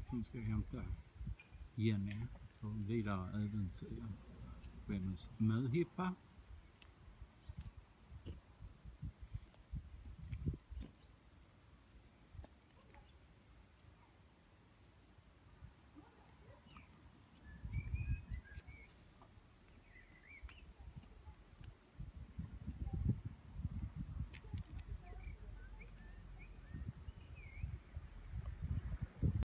som ska hämta Jenny för vidare äventyr. På möhippa